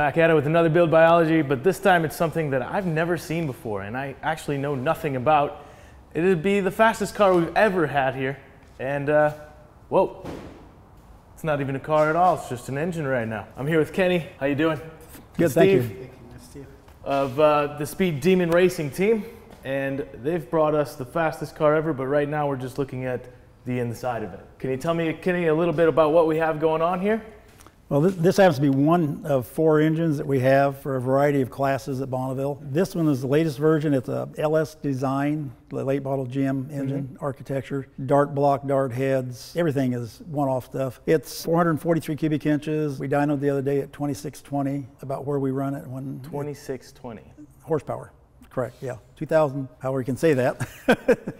back at it with another build biology, but this time it's something that I've never seen before and I actually know nothing about. It'd be the fastest car we've ever had here. And, uh, whoa, it's not even a car at all. It's just an engine right now. I'm here with Kenny. How you doing? Good, thank you. Of uh, the Speed Demon Racing team. And they've brought us the fastest car ever, but right now we're just looking at the inside of it. Can you tell me, Kenny, a little bit about what we have going on here? Well, this, happens to be one of four engines that we have for a variety of classes at Bonneville. This one is the latest version. It's a LS design, the late model GM engine Mm-hmm. architecture, dart block, dart heads. Everything is one-off stuff. It's 443 cubic inches. We dynoed the other day at 2620, about where we run it when 2620. horsepower. Correct. Yeah, 2,000. However, you can say that.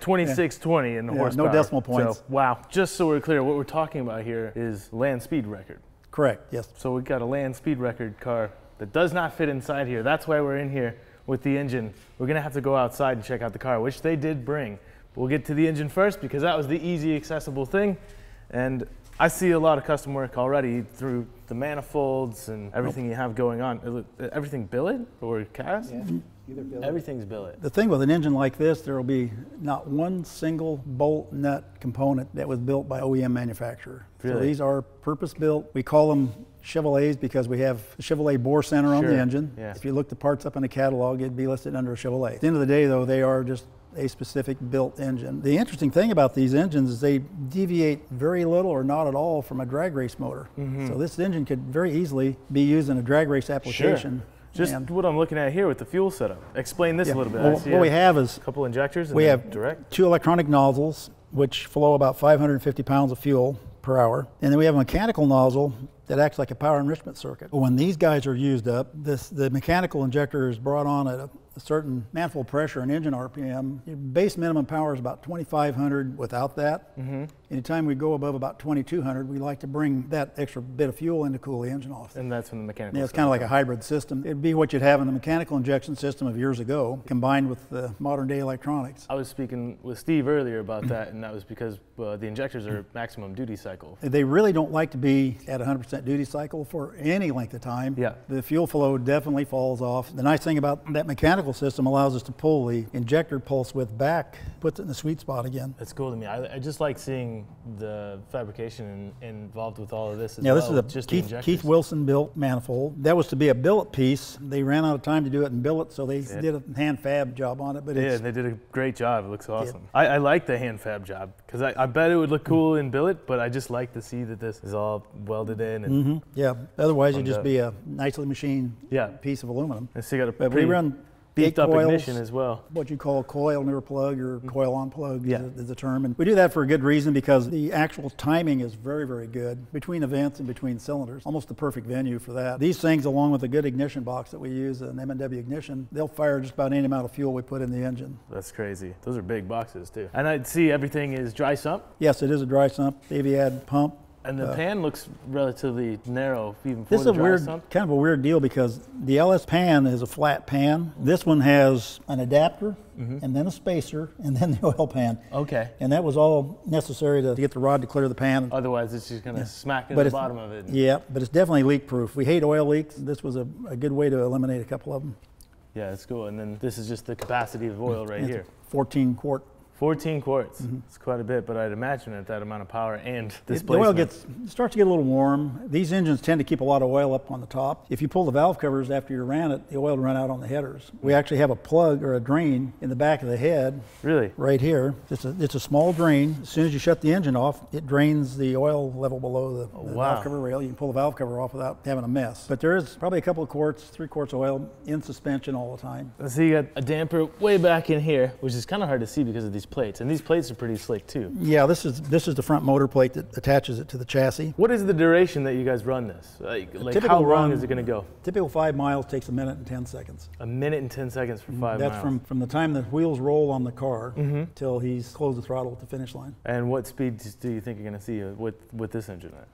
2620 in the Yeah, no decimal points. So, wow. Just so we're clear, what we're talking about here is land speed record. Correct. Yes. So we've got a land speed record car that does not fit inside here. That's why we're in here with the engine. We're gonna have to go outside and check out the car, which they did bring. We'll get to the engine first because that was the easy, accessible thing. And I see a lot of custom work already through the manifolds and everything you have going on. Everything billet or cast? Mm-hmm. Everything's billet. The thing with an engine like this, there will be not one single bolt nut component that was built by OEM manufacturer. So Really? these are purpose built. We call them Chevrolets because we have the Chevrolet bore center on Sure, the engine. yeah. If you look the parts up in the catalog, it'd be listed under a Chevrolet. At the end of the day, though, they are just a specific built engine. The interesting thing about these engines is they deviate very little or not at all from a drag race motor. Mm-hmm. So this engine could very easily be used in a drag race application. Just And- what I'm looking at here with the fuel setup. Explain this yeah. a little bit. Well, what we have is a couple injectors. And we have direct. two electronic nozzles, which flow about 550 pounds of fuel per hour. And then we have a mechanical nozzle that acts like a power enrichment circuit. When these guys are used up, this, the mechanical injector is brought on at a, a certain manifold pressure and engine RPM. Your base minimum power is about 2,500 without that. Mm-hmm. Anytime we go above about 2,200, we like to bring that extra bit of fuel in to cool the engine off. And that's when the mechanical. Yeah, it's kind of like a hybrid system. It'd be what you'd have in the mechanical injection system of years ago, combined with the modern day electronics. I was speaking with Steve earlier about that, and that was because uh, the injectors are maximum duty cycle. They really don't like to be at 100% duty cycle for any length of time. Yeah. The fuel flow definitely falls off. The nice thing about that mechanical system allows us to pull the injector pulse width back, puts it in the sweet spot again. That's cool to me. I, I just like seeing the fabrication in, involved with all of this as Now, well. this is a just Keith. Keith Wilson built manifold. That was to be a billet piece. They ran out of time to do it in billet, so they Yeah. did a hand fab job on it. But Yeah, they did a great job. It looks awesome. I, I like the hand fab job because I, I bet it would look cool in billet, but I just like to see that this is all welded in and Mhm, yeah. Otherwise, it'd just the- be a nicely machined Yeah. piece of aluminum. and so you got a But we run beefed up coils, ignition as well. what you call coil near plug or mm-hmm. coil on plug Yeah. is, is the term. And we do that for a good reason because the actual timing is very, very good between events and between cylinders. Almost the perfect venue for that. These things, along with a good ignition box that we use, an M&W ignition, they'll fire just about any amount of fuel we put in the engine. That's crazy. Those are big boxes too. And I see everything is dry sump, Yes, it is a dry sump, Aviaid pump. And the Uh, pan looks relatively narrow even for This is a weird, kind of a weird deal because the LS pan is a flat pan. This one has an adapter Mm-hmm. and then a spacer and then the oil pan. Okay. And that was all necessary to get the rod to clear the pan. Otherwise, it's just gonna smack into But the bottom of it. Yeah, but it's definitely leak proof. We hate oil leaks. This was a, a good way to eliminate a couple of them. Yeah, it's cool. And then this is just the capacity of oil right It's here. 14 quart. 14 quarts. It's quite a bit, but I'd imagine at that amount of power and Mm-hmm. Displacement. the oil gets starts to get a little warm. These engines tend to keep a lot of oil up on the top. If you pull the valve covers after you ran it, the oil will run out on the headers. We actually have a plug or a drain in the back of the head really. right here. It's a, it's a small drain. As soon as you shut the engine off, it drains the oil level below the, the Oh, wow. valve cover rail. You can pull the valve cover off without having a mess. But there is probably a couple of quarts, three quarts of oil in suspension all the time. So you got a damper way back in here, which is kind of hard to see because of these plates. And these plates are pretty slick too. Yeah, this is this is the front motor plate that attaches it to the chassis. What is the duration that you guys run this? Like, like how long run- is it going to go? Typical five miles takes a minute and ten seconds. A minute and 10 seconds for five That's miles. from from the time the wheels roll on the car Mm-hmm. till he's closed the throttle at the finish line. and what speeds do you think you're going to see with, with this engine at?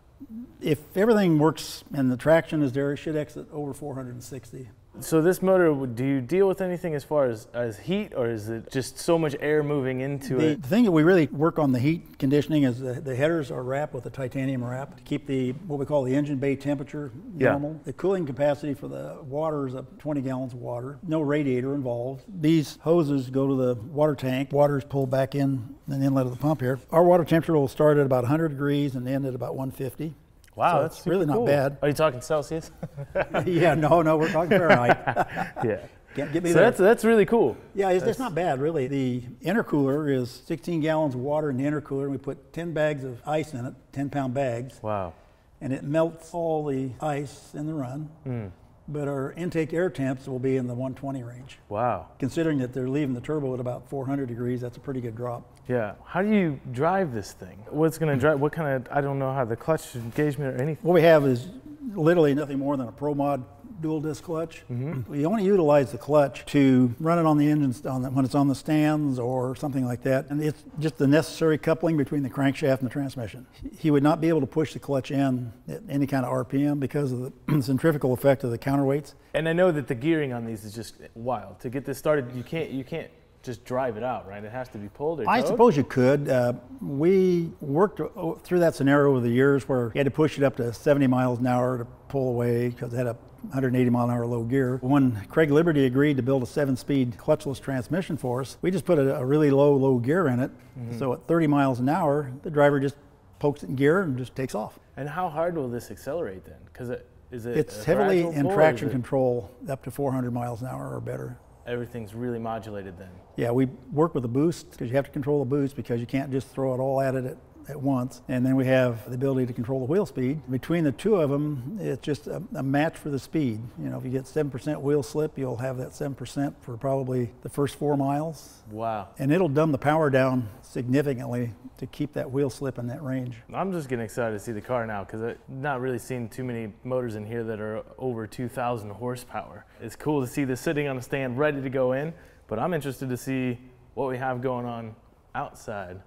If everything works and the traction is there, it should exit over 460. So this motor, do you deal with anything as far as, as heat, or is it just so much air moving into The, it? the thing that we really work on the heat conditioning is the, the headers are wrapped with a titanium wrap to keep the what we call the engine bay temperature Yeah. normal. The cooling capacity for the water is up 20 gallons of water. No radiator involved. These hoses go to the water tank. Water is pulled back in the inlet of the pump here. Our water temperature will start at about 100 degrees and end at about 150. Wow, So that's it's really super not bad. Are you talking Celsius? yeah, no, no, we're talking Fahrenheit. yeah. Can't get me So there. that's that's really cool. Yeah, it's, it's not bad, really. The intercooler is 16 gallons of water in the intercooler, and we put 10 bags of ice in it, 10 pound bags, Wow. and it melts all the ice in the run. Hmm. But our intake air temps will be in the 120 range. Wow. Considering that they're leaving the turbo at about 400 degrees, that's a pretty good drop. Yeah. How do you drive this thing? What's going to drive? What kind of? I don't know how the clutch engagement or anything. What we have is literally nothing more than a Pro Mod dual disc clutch. Mm-hmm. We only utilize the clutch to run it on the engine st- on the, when it's on the stands or something like that. And it's just the necessary coupling between the crankshaft and the transmission. He would not be able to push the clutch in at any kind of RPM because of the centrifugal effect of the counterweights. And I know that the gearing on these is just wild. To get this started, you can't you can't just drive it out, right? It has to be pulled or I towed? suppose you could. Uh, we worked through that scenario over the years where you had to push it up to 70 miles an hour to pull away because it had a 180 mile an hour low gear. When Craig Liberty agreed to build a seven speed clutchless transmission for us, we just put a, a really low, low gear in it. So at 30 miles an hour, the driver just pokes it in gear and just takes off. And how hard will this accelerate then? Because it is it It's heavily in traction control up to 400 miles an hour or better. Everything's really modulated then. Yeah, we work with the boost because you have to control the boost because you can't just throw it all at it at, at once. And then we have the ability to control the wheel speed. Between the two of them, it's just a, a match for the speed. You know, if you get 7% wheel slip, you'll have that 7% for probably the first four miles. Wow. And it'll dumb the power down significantly to keep that wheel slip in that range. I'm just getting excited to see the car now because I've not really seen too many motors in here that are over 2,000 horsepower. It's cool to see this sitting on a stand ready to go in, but I'm interested to see what we have going on outside.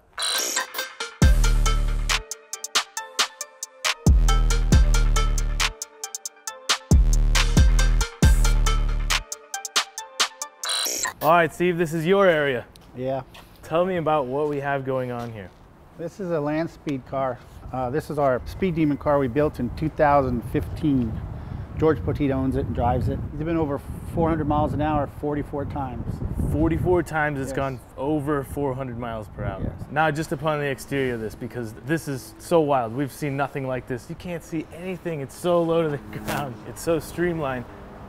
All right, Steve, this is your area. Yeah, Tell me about what we have going on here. this is a land speed car. Uh, this is our Speed Demon car we built in 2015. George Poteet owns it and drives it. He's been over 400 miles an hour 44 times. 44 times it's Yes. gone over 400 miles per hour. Yes. Now, just upon the exterior of this, because this is so wild. We've seen nothing like this. You can't see anything. It's so low to the ground. It's so streamlined.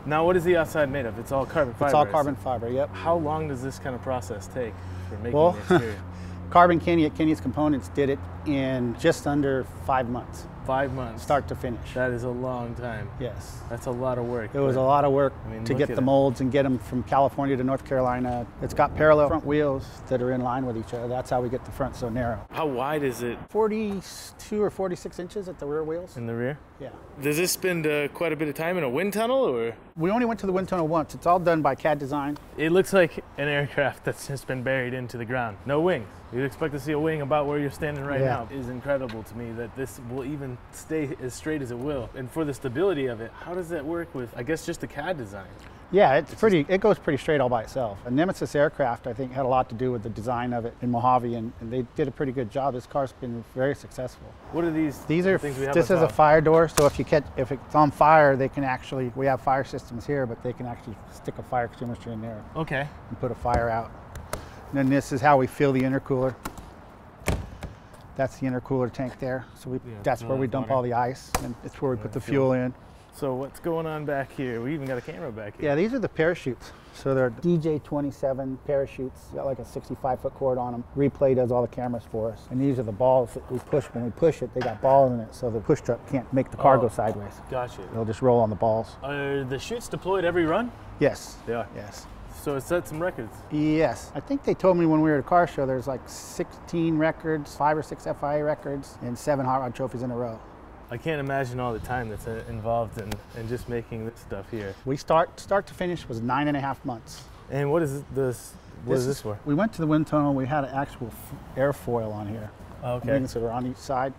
Now, what is the outside made of? It's all carbon fiber. It's all carbon fiber, yep. How long does this kind of process take for making Well, the exterior? Carbon Kenny at Kenny's Components did it in just under five months, Five months. start to finish. That is a long time. Yes. That's a lot of work. It was a lot of work I mean, to get the it. molds and get them from California to North Carolina. It's got parallel front wheels that are in line with each other. That's how we get the front so narrow. How wide is it 42 or 46 inches at the rear wheels. in the rear? Yeah. Does this spend uh, quite a bit of time in a wind tunnel, or We only went to the wind tunnel once. It's all done by CAD Design. It looks like an aircraft that's just been buried into the ground. No wings. You'd expect to see a wing about where you're standing right Yeah. now. It is incredible to me that this will even stay as straight as it will. And for the stability of it, how does that work with, I guess, just the CAD design? Yeah, it's, pretty. It goes pretty straight all by itself. A Nemesis aircraft, I think, had a lot to do with the design of it in Mojave, and, and they did a pretty good job. This car's been very successful. What are these? These are things we have this is a fire door, so if you catch if it's on fire, they can actually we have fire systems here, but they can actually stick a fire extinguisher in there Okay. and put a fire out. And then this is how we fill the intercooler. That's the intercooler tank there. So we Yeah, that's where we dump water. all the ice, and it's where we put the fuel. fuel in. So what's going on back here? We even got a camera back here. Yeah, these are the parachutes. So they're DJ27 parachutes. Got like a 65 foot cord on them. Replay does all the cameras for us. And these are the balls that we push. When we push it, they got balls in it, so the push truck can't make the car Oh. go sideways. Gotcha. It'll just roll on the balls. Are the chutes deployed every run? Yes. They are. Yes. So it set some records. Yes. I think they told me when we were at a car show there's like 16 records, five or six FIA records, and seven hot rod trophies in a row. I can't imagine all the time that's uh, involved in, in just making this stuff here. We start start to finish was nine and a half months. And what is this? What is this for? We went to the wind tunnel. We had an actual airfoil on here. Okay. wings that are on each side.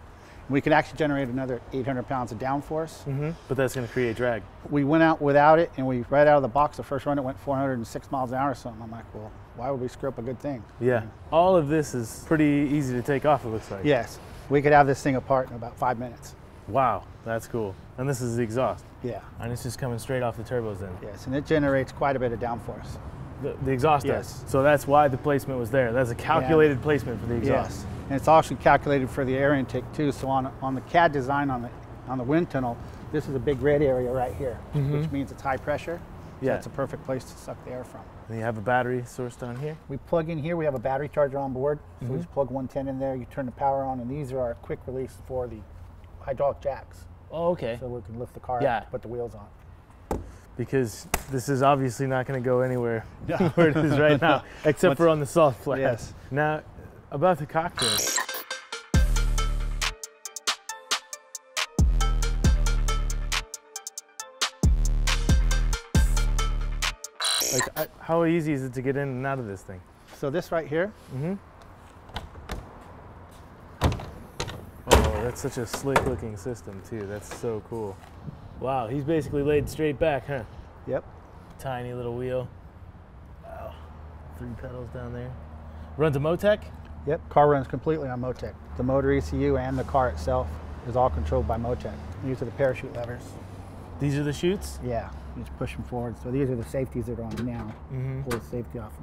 We could actually generate another 800 pounds of downforce. hmm But that's going to create drag. We went out without it, and we right out of the box, the first run it went 406 miles an hour or something. I'm like, well, why would we screw up a good thing? Yeah. All of this is pretty easy to take off, it looks like. Yes, we could have this thing apart in about five minutes. Wow, that's cool. And this is the exhaust. Yeah. And it's just coming straight off the turbos then. Yes, and it generates quite a bit of downforce. The, the exhaust Yes. does. So that's why the placement was there. That's a calculated placement for the exhaust. Yes, and it's also calculated for the air intake too. So on on the CAD design on the on the wind tunnel, this is a big red area right here, which means it's high pressure. So Mm-hmm. Yeah. it's a perfect place to suck the air from. And you have a battery source down here. We plug in here. We have a battery charger on board. So Mm-hmm. we just plug 110 in there. You turn the power on, and these are our quick release for the hydraulic jacks, Oh, okay. so we can lift the car Yeah. up, put the wheels on. Because this is obviously not going to go anywhere where it is right now, except for on the soft flat. Yes. Now, about the cockpit. Like, I- how easy is it to get in and out of this thing? So this right here, Oh, that's such a slick looking system too. That's so cool. Wow, he's basically laid straight back, huh? yep, Tiny little wheel. Wow. Three pedals down there. Runs a Motec? yep. Car runs completely on Motec. The motor ECU and the car itself is all controlled by Motec. These are the parachute levers. These are the chutes? Yeah, you just push them forward. So these are the safeties that are on now. Mhm. Pull the safety off.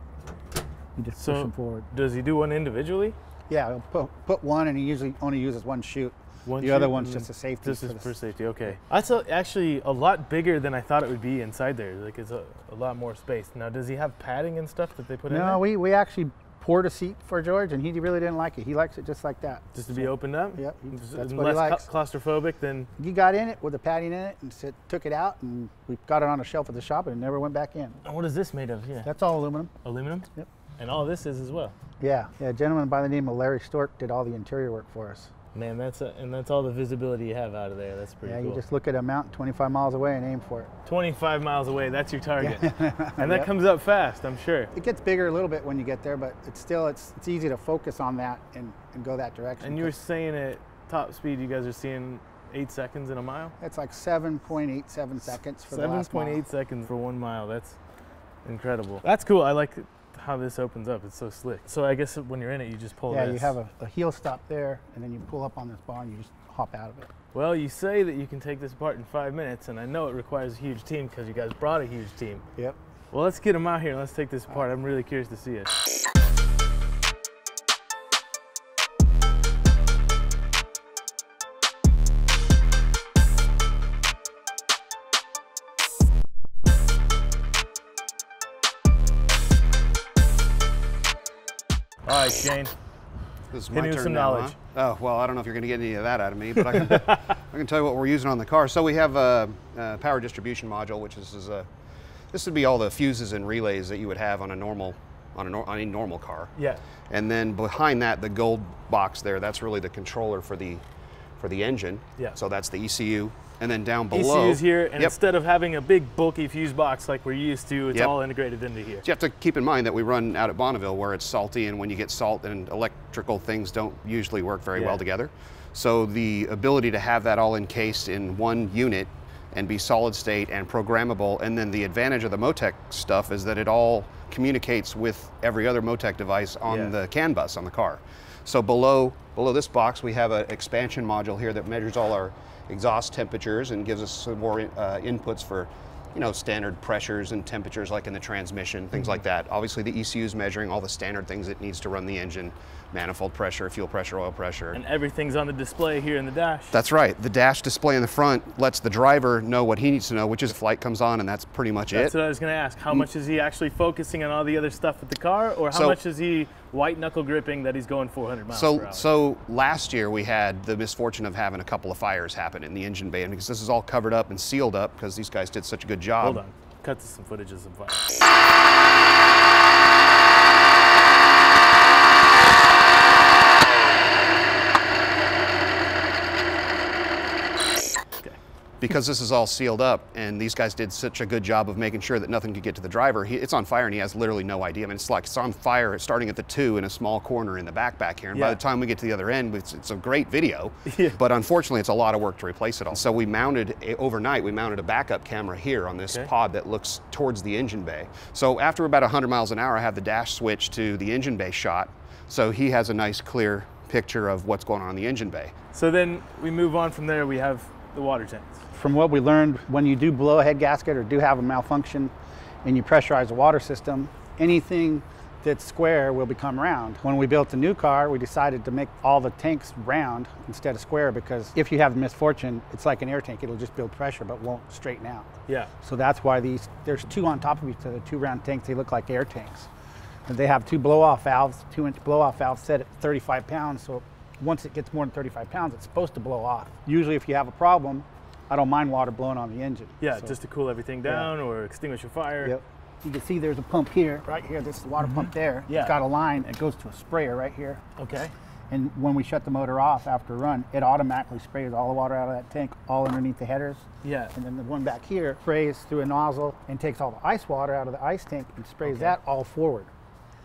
You just So- push them forward. Does he do one individually? Yeah, he'll put, put one, and he usually only uses one chute. One the other one's mm-hmm. just a safety. This is for safety, okay. That's a, actually a lot bigger than I thought it would be inside there. Like it's a, a lot more space. Now, does he have padding and stuff that they put in there? No, we, we actually poured a seat for George, and he really didn't like it. He likes it just like that. Just to be opened up? Yep, that's it's what he likes. claustrophobic than He got in it with the padding in it and said, took it out, and we got it on a shelf at the shop, and it never went back in. And what is this made of here? That's all aluminum. Aluminum? Yep. And all this is as well. Yeah, yeah. A gentleman by the name of Larry Stork did all the interior work for us. Man, that's a, and that's all the visibility you have out of there. That's pretty yeah, cool. you just look at a mountain 25 miles away and aim for it. 25 miles away, that's your target. and that Yep. comes up fast, I'm sure. It gets bigger a little bit when you get there, but it's still it's it's easy to focus on that and, and go that direction. And you were saying at top speed, you guys are seeing eight seconds in a mile? it's like 7.87 seconds for the last 7.8 seconds for one mile. That's incredible. That's cool. I like how this opens up. It's so slick. So I guess when you're in it, you just pull Yeah, this. you have a, a heel stop there, and then you pull up on this bar and you just hop out of it. Well, you say that you can take this apart in five minutes, and I know it requires a huge team because you guys brought a huge team. Yep. Well, let's get them out here and let's take this apart. I'm really curious to see it. Right, Shane. This is Hit my me turn some now, knowledge. huh? Oh, well, I don't know if you're going to get any of that out of me, but I can, I can tell you what we're using on the car. So we have a, a power distribution module, which is, is a, this would be all the fuses and relays that you would have on a normal, on a, on a normal car. Yeah. And then behind that, the gold box there, that's really the controller for the, for the engine. Yeah. So that's the ECU. And then down below. ECU's here, and Yep. instead of having a big bulky fuse box like we're used to, it's Yep. all integrated into here. You have to keep in mind that we run out at Bonneville where it's salty, and when you get salt and electrical things don't usually work very Yeah. well together. So the ability to have that all encased in one unit and be solid state and programmable, and then the advantage of the Motec stuff is that it all communicates with every other Motec device on Yeah. the CAN bus on the car. So below below this box, we have an expansion module here that measures all our exhaust temperatures and gives us some more uh, inputs for you know, standard pressures and temperatures like in the transmission, things like that. Obviously the ECU is measuring all the standard things it needs to run the engine, manifold pressure, fuel pressure, oil pressure. And everything's on the display here in the dash. That's right. The dash display in the front lets the driver know what he needs to know, which is flight comes on and that's pretty much That's it. That's what I was going to ask. How much is he actually focusing on all the other stuff with the car, or how So- much is he white knuckle gripping that he's going 400 miles So, so last year we had the misfortune of having a couple of fires happen in the engine bay, and because this is all covered up and sealed up because these guys did such a good job. Hold on. Cut to some footage of some fire. Because this is all sealed up and these guys did such a good job of making sure that nothing could get to the driver, he, it's on fire and he has literally no idea. I mean, it's like it's on fire starting at the two in a small corner in the back back here. And by the time we get to the other end, it's, it's a great video. Yeah. But unfortunately, it's a lot of work to replace it all. So we mounted, a, overnight, we mounted a backup camera here on this Okay. pod that looks towards the engine bay. So after about 100 miles an hour, I have the dash switch to the engine bay shot. So he has a nice clear picture of what's going on in the engine bay. So then we move on from there. We have the water tanks. From what we learned, when you do blow a head gasket or do have a malfunction and you pressurize the water system, anything that's square will become round. When we built the new car, we decided to make all the tanks round instead of square because if you have misfortune, it's like an air tank. It'll just build pressure but won't straighten out. Yeah. So that's why these, there's two on top of each other, two round tanks. They look like air tanks. And they have two blow off valves, two inch blow off valves set at 35 pounds. So once it gets more than 35 pounds, it's supposed to blow off. Usually, if you have a problem, I don't mind water blowing on the engine. Yeah, So- just to cool everything down or extinguish a fire. Yep. You can see there's a pump here, right here. This is the water pump there. Mm-hmm. Yeah. It's got a line. It goes to a sprayer right here. Okay. And when we shut the motor off after a run, it automatically sprays all the water out of that tank, all underneath the headers. Yeah. And then the one back here sprays through a nozzle and takes all the ice water out of the ice tank and sprays Okay. that all forward.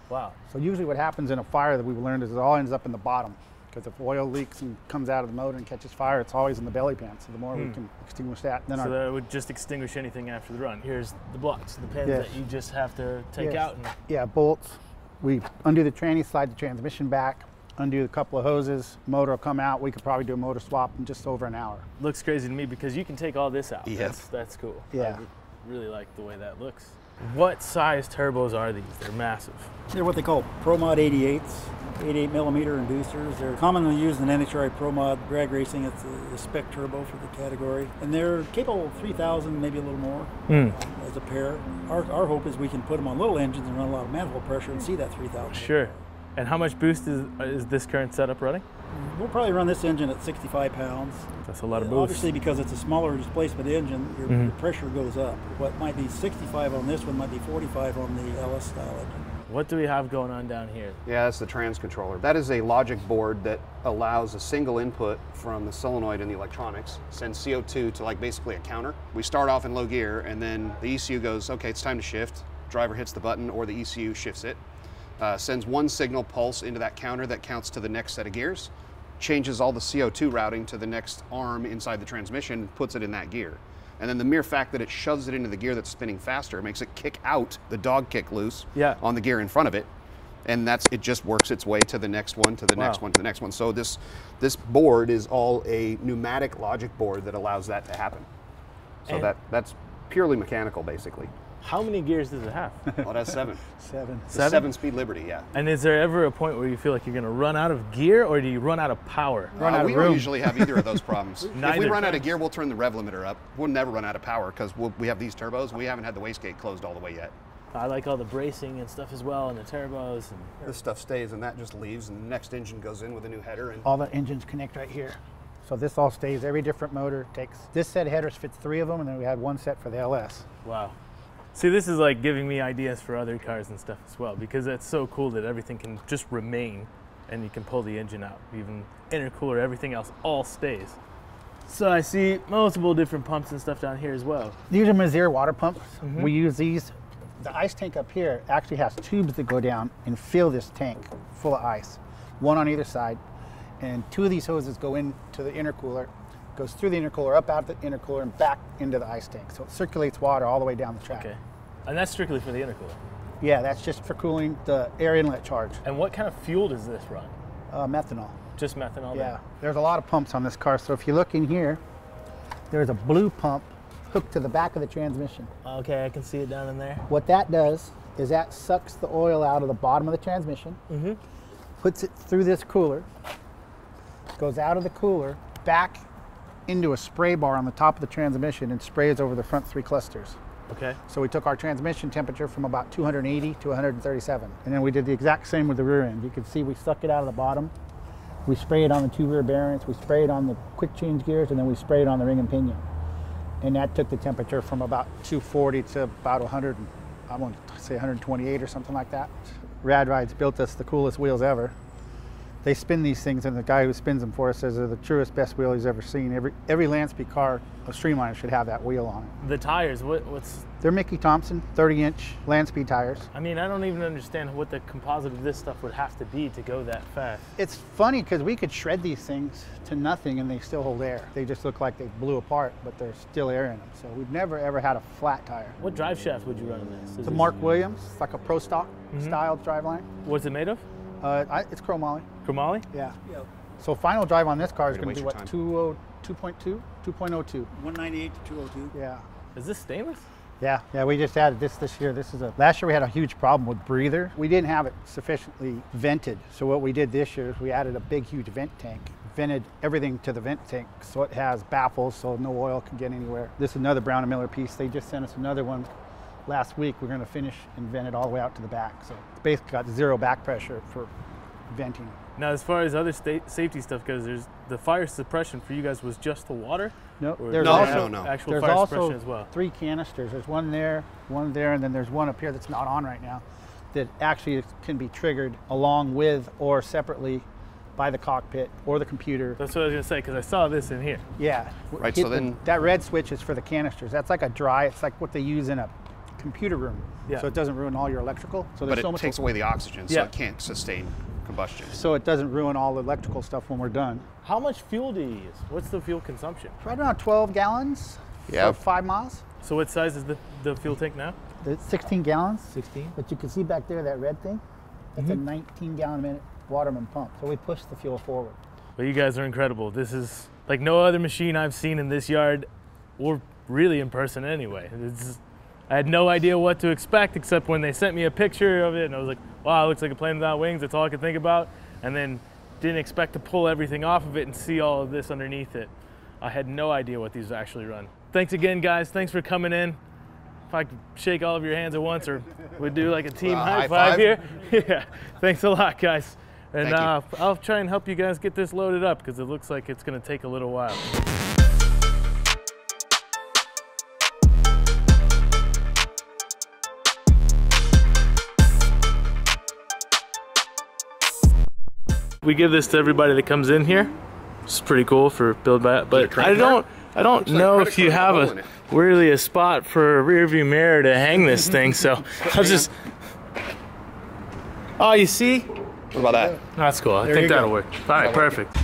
Wow. So usually what happens in a fire that we've learned is it all ends up in the bottom. Because if oil leaks and comes out of the motor and catches fire, it's always in the belly pan. So the more we can extinguish that, then Hmm. So our that would just extinguish anything after the run. Here's the blocks, the pins Yes. that you just have to take Yes. out. And, yeah bolts. We undo the tranny, slide the transmission back, undo a couple of hoses, motor will come out. We could probably do a motor swap in just over an hour. looks crazy to me because you can take all this out. Yes. That's, that's cool. Yeah. I really like the way that looks. What size turbos are these? They're massive. They're what they call ProMod 88s, 88 millimeter inducers. They're commonly used in NHRA ProMod drag racing. It's a, a spec turbo for the category, and they're capable of 3,000, maybe a little more Hmm. as a pair. Our, our hope is we can put them on little engines and run a lot of manifold pressure and see that 3,000. Sure. And how much boost is, is this current setup running? We'll probably run this engine at 65 pounds. That's a lot of boost. Obviously, because it's a smaller displacement engine, your, Mhm. your pressure goes up. What might be 65 on this one might be 45 on the LS style engine. What do we have going on down here? Yeah, that's the trans controller. That is a logic board that allows a single input from the solenoid and the electronics, sends CO2 to like basically a counter. We start off in low gear and then the ECU goes, okay, it's time to shift. Driver hits the button or the ECU shifts it. Uh, sends one signal pulse into that counter that counts to the next set of gears, changes all the CO2 routing to the next arm inside the transmission, puts it in that gear. And then the mere fact that it shoves it into the gear that's spinning faster makes it kick out the dog kick loose Yeah. on the gear in front of it. And that's it just works its way to the next one to the next one to the next one. So this this board is all a pneumatic logic board that allows that to happen. So And- that that's purely mechanical basically How many gears does it have? well it has seven Seven. Seven? seven speed liberty yeah and is there ever a point where you feel like you're going to run out of gear or do you run out of power? Run Uh, out of we don't room. usually have either of those problems if we run out of gear we'll turn the rev limiter up we'll never run out of power because we'll, we have these turbos we haven't had the wastegate closed all the way yet I like all the bracing and stuff as well and the turbos. And this stuff stays and that just leaves and the next engine goes in with a new header and All the engines connect right here. So this all stays. Every different motor takes. This set of headers fits three of them, and then we had one set for the LS. wow. See, this is like giving me ideas for other cars and stuff as well because it's so cool that everything can just remain and you can pull the engine out. Even intercooler, everything else all stays. So I see multiple different pumps and stuff down here as well. These are Meziere water pumps. Mm-hmm. We use these. The ice tank up here actually has tubes that go down and fill this tank full of ice, one on either side. And two of these hoses go into the intercooler, goes through the intercooler, up out of the intercooler, and back into the ice tank. So it circulates water all the way down the track. Okay. And that's strictly for the intercooler. Yeah, that's just for cooling the air inlet charge. And what kind of fuel does this run? Uh, methanol. Just methanol? Yeah, then? there's a lot of pumps on this car. So if you look in here, there's a blue pump hooked to the back of the transmission. Okay, I can see it down in there. What that does is that sucks the oil out of the bottom of the transmission, Mm-hmm. puts it through this cooler, goes out of the cooler, back into a spray bar on the top of the transmission and sprays over the front three clusters. Okay. So we took our transmission temperature from about 280 to 137. And then we did the exact same with the rear end. You can see we suck it out of the bottom. We spray it on the two rear bearings, we spray it on the quick change gears, and then we spray it on the ring and pinion. And that took the temperature from about 240 to about 100, and- I want to say 128 or something like that. Rad Rides built us the coolest wheels ever. They spin these things, and the guy who spins them for us says they're the truest, best wheel he's ever seen. Every every land speed car, a Streamliner should have that wheel on it. The tires, what, what's? They're Mickey Thompson 30 inch land speed tires. I mean, I don't even understand what the composite of this stuff would have to be to go that fast. It's funny because we could shred these things to nothing and they still hold air. They just look like they blew apart, but there's still air in them. So we've never ever had a flat tire. What drive shaft would you run in this? Is It's a Mark Williams, it's like a Pro Stock style driveline. What's it made of? Uh, I, it's chromoly. Chromoly? Yeah. So final drive on this car is going to be what? your 2.2, 2.02. 198 to 202. Yeah. Is this stainless? Yeah, yeah, we just added this this year. This is a last year we had a huge problem with breather. We didn't have it sufficiently vented. So what we did this year is we added a big huge vent tank. Vented everything to the vent tank so it has baffles so no oil can get anywhere. This is another Brown and Miller piece. They just sent us another one last week. We're going to finish and vent it all the way out to the back. So it's basically got zero back pressure for venting. Now, as far as other state safety stuff goes, there's the fire suppression for you guys was just the water. No, there's No, also no, no. actual There's fire also suppression as well. three canisters. There's one there, one there, and then there's one up here that's not on right now that actually can be triggered along with or separately by the cockpit or the computer. That's what I was gonna say because I saw this in here. Yeah. Right, Hit so the- then- that red switch is for the canisters. That's like a dry. It's like what they use in a computer room. Yeah. So it doesn't ruin all your electrical. So But there's so it much. takes away the oxygen, so Yeah. it can't sustain combustion. so it doesn't ruin all the electrical stuff when we're done. How much fuel do you use? What's the fuel consumption? Right around 12 gallons. Yeah. For five miles. So what size is the, the fuel tank now? It's 16 gallons. 16. But you can see back there that red thing. That's a mm-hmm. 19 gallon a minute Waterman pump. So we push the fuel forward. Well, you guys are incredible. This is like no other machine I've seen in this yard, or really in person anyway. It's, I had no idea what to expect except when they sent me a picture of it, and I was like, "Wow, it looks like a plane without wings." That's all I could think about. And then didn't expect to pull everything off of it and see all of this underneath it. I had no idea what these actually run. Thanks again, guys. Thanks for coming in. If I could shake all of your hands at once, or we'd do like a team Uh, high, high five, five? here. yeah. Thanks a lot, guys. And uh, I'll try and help you guys get this loaded up because it looks like it's going to take a little while. We give this to everybody that comes in here. It's pretty cool for build by, but I don't. I don't know if you have a hole a in it. really a spot for a rear view mirror to hang this thing. So I'll just. Oh, you see? What about that? That's cool. I There think that'll work. All right, perfect.